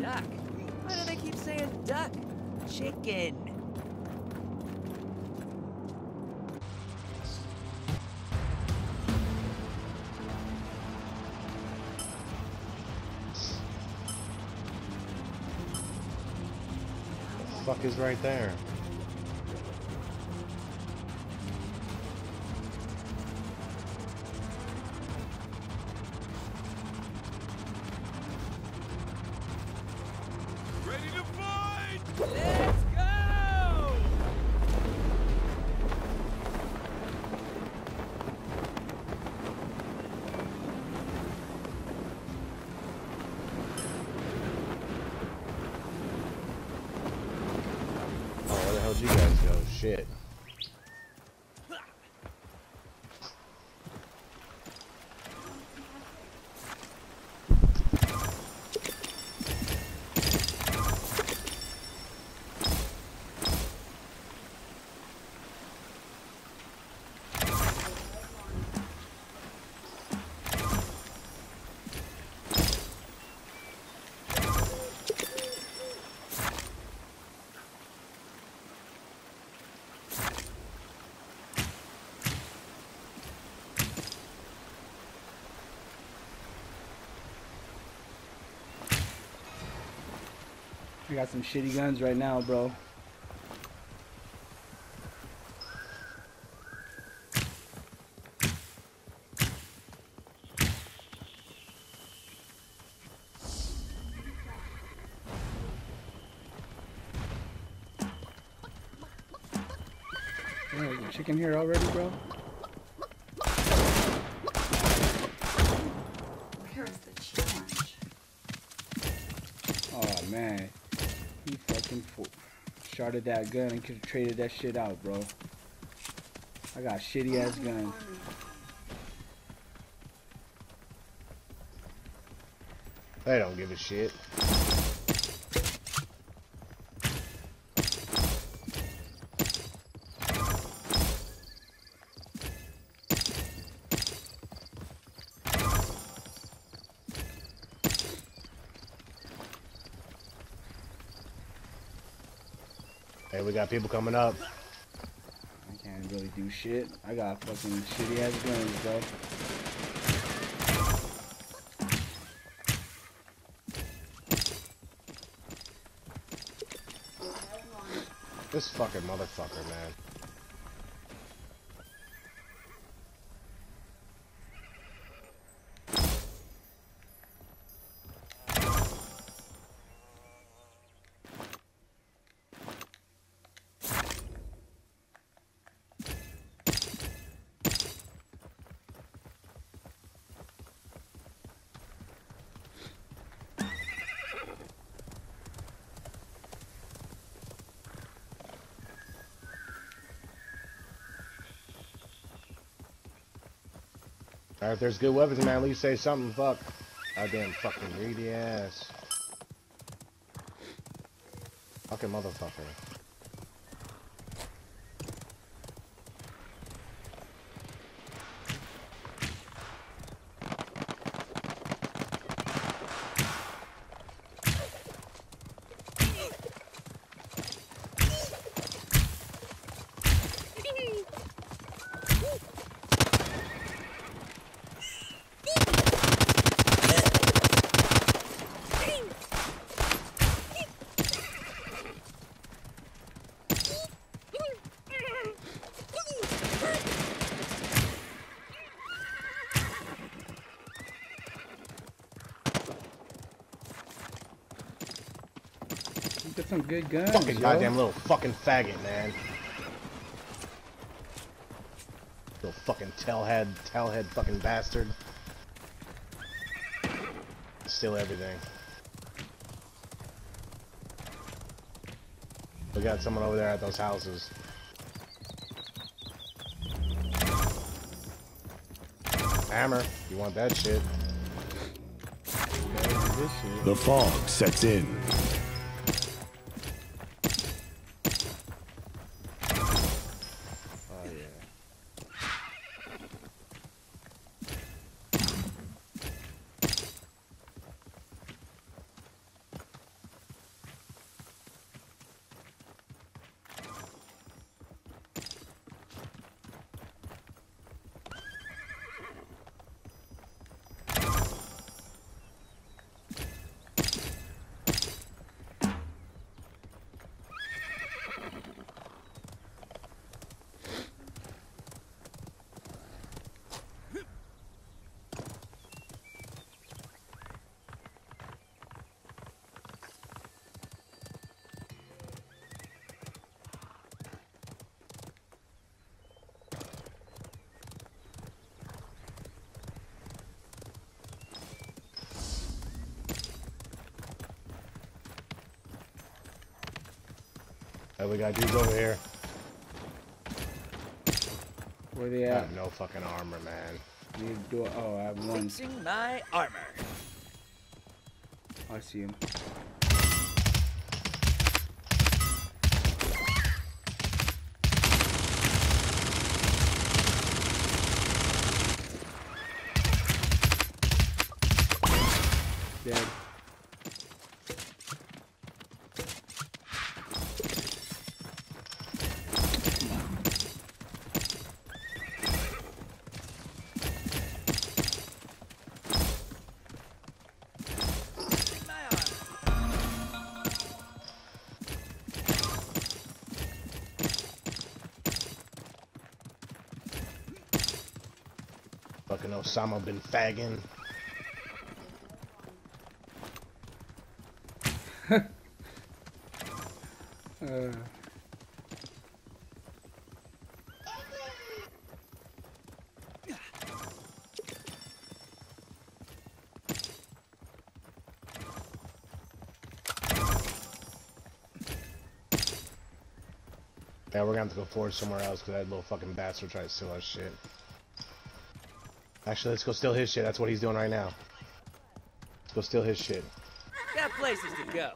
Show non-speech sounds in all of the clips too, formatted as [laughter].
duck. Why do they keep saying duck? Chicken. fuck is right there? You guys go? Shit. I got some shitty guns right now, bro. Yeah, you chicken here already, bro? Where's the challenge? Oh man, he fucking fo- sharded that gun and could have traded that shit out, bro. I got shitty ass gun. They don't give a shit. Got people coming up. I can't really do shit. I got fucking shitty ass guns, bro. This fucking motherfucker, man. Alright, if there's good weapons, man, at least say something, fuck. Goddamn fucking greedy ass. Fucking motherfucker. Some good guns, Fucking yo. goddamn little fucking faggot, man. Little fucking tailhead, tailhead fucking bastard. Steal everything. We got someone over there at those houses. Hammer, you want that shit? Shit. The fog sets in. Hey, we got dudes over here. Where they I at? have no fucking armor, man. Need to do. Oh, I have one. Fixing my armor. I see him. Fucking Osama bin fagging. [laughs] Uh, Yeah, we're gonna have to go forward somewhere else because that little fucking bastard tried to steal our shit. Actually, let's go steal his shit. That's what he's doing right now. Let's go steal his shit. Got places to go.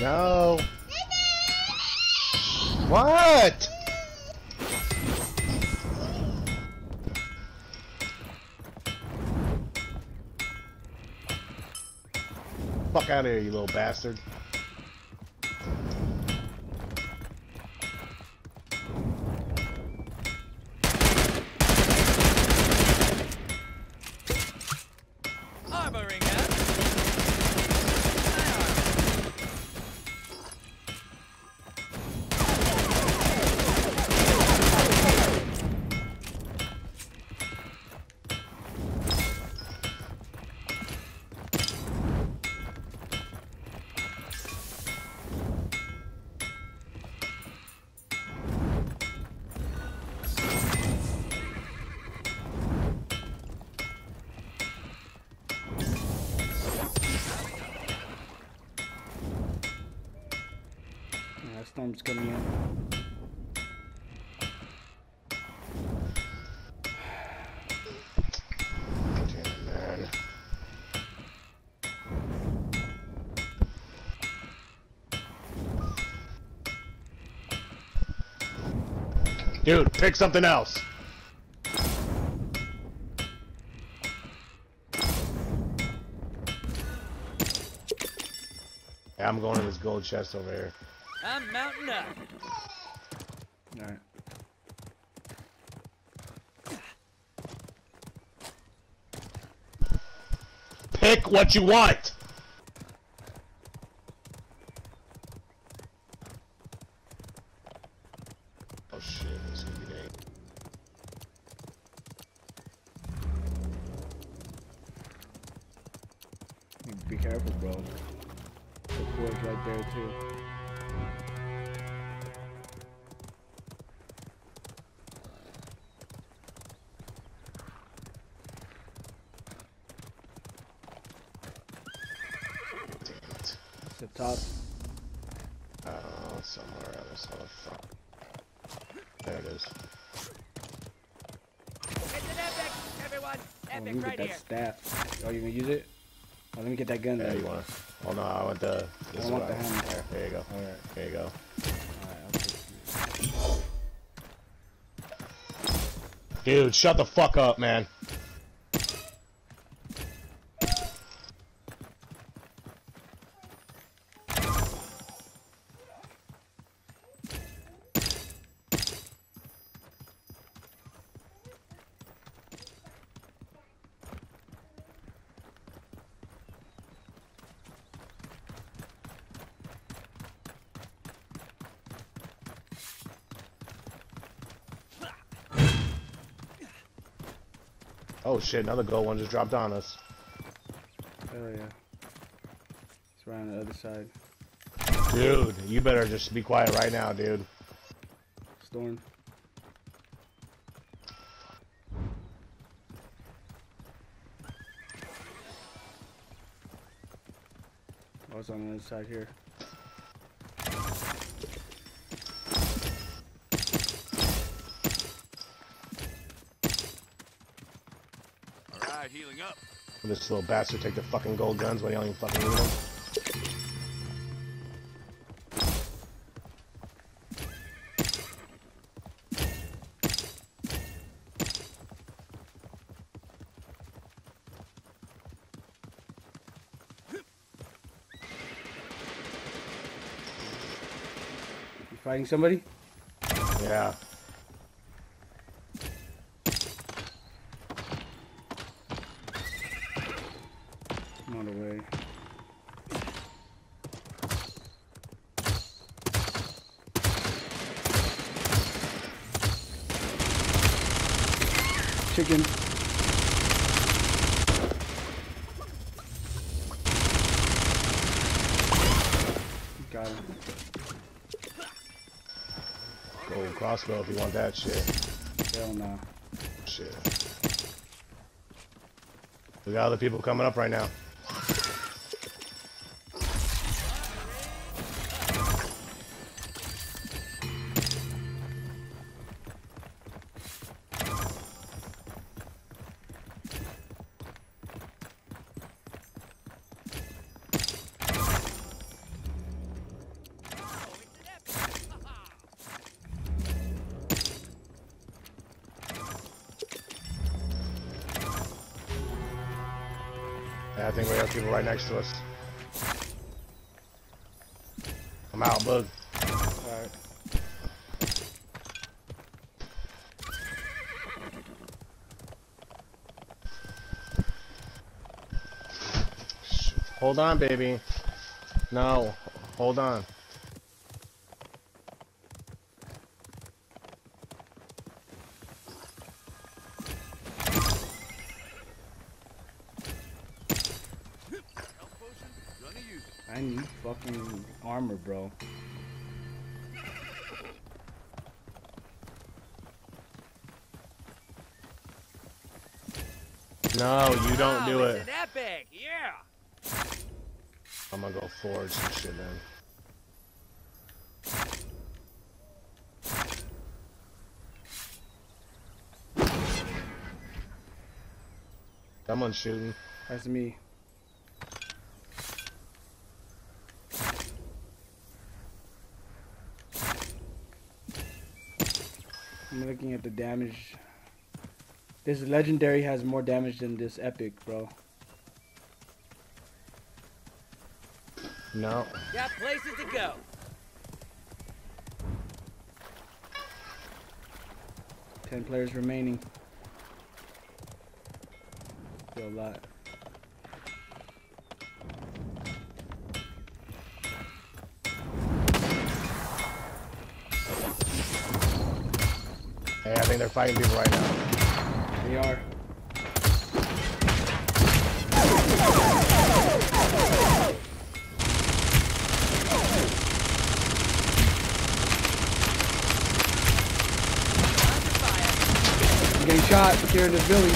No. What? Fuck out of here, you little bastard. Storm's coming in. Dude, pick something else. Yeah, I'm going to this gold chest over here. I'm mounting up. Alright. Pick what you want. Top. Oh, uh, somewhere else. Oh fuck. There it is. It's an epic, everyone. Oh, let me Epic get right that here. staff. Oh, you gonna use it? Oh, let me get that gun Yeah, you wanna? Oh no, I want the. This I want the hammer. There, there you go. Alright, There you go. alright, I'll take it. Dude, shut the fuck up, man. Oh shit, another gold one just dropped on us. Oh yeah. It's right on the other side. Dude, you better just be quiet right now, dude. Storm. Oh, was on the other side here. Up. This little bastard take the fucking gold guns when he don't even fucking need them. You fighting somebody? Yeah. I'm on the way. Chicken. Got him. Gold crossbow if you want that shit. Hell no. Shit. We got other people coming up right now. Think we have people right next to us. I'm out, bug. Alright. Hold on, baby. No, hold on. Health potion? Gonna use it. I need fucking armor, bro. No, you don't do Oh, it. it's an epic, yeah. I'm gonna go forge some shit, man. Someone's shooting. That's me. Looking at the damage. This legendary has more damage than this epic, bro. No. Got places to go. Ten players remaining. Still a lot. Think they're fighting people right now. They are. I'm getting shot here in this building.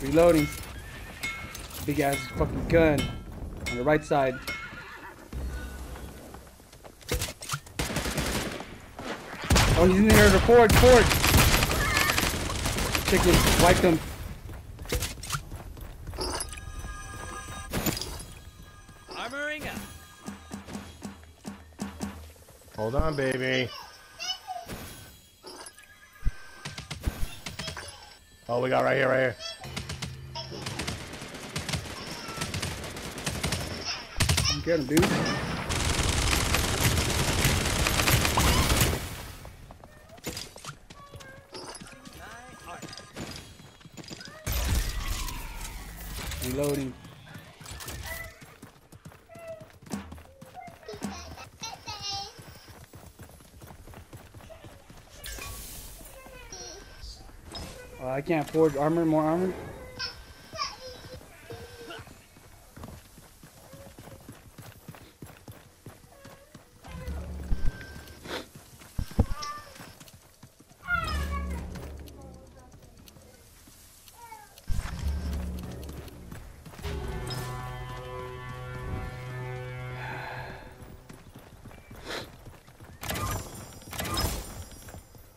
Reloading. Big ass fucking gun. On the right side. Oh, he's in there. The Ford, Ford. Chicken, wipe them. Armoring up. Hold on, baby. Oh, we got right here, right here. I'm getting dude. Reloading. Uh, I can't forge armor, more armor.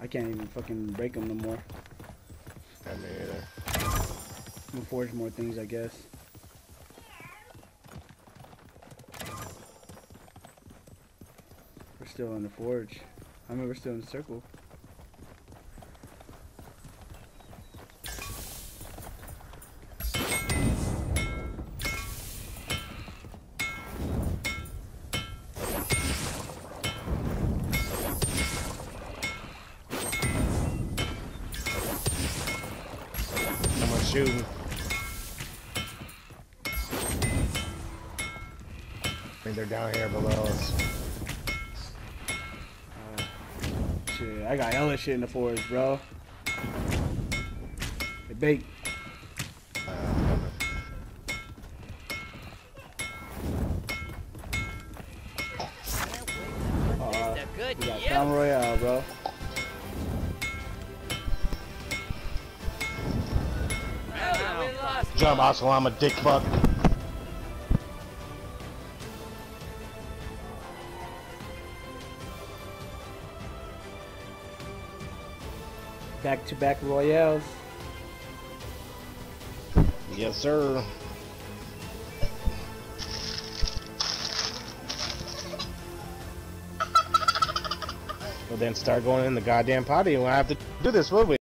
I can't even fucking break them no more. I me either. I'm gonna forge more things, I guess. We're still in the forge. I mean, we're still in the circle. Shooting. I mean, they're down here below us. Shit, I got hella shit in the forest, bro. They bait. Uh, coming. Uh, we got Yep. Royale, bro. Jump, Assalamu dick fuck. Back to back Royales. Yes, sir. Well, then start going in the goddamn potty and we'll have to do this, will we?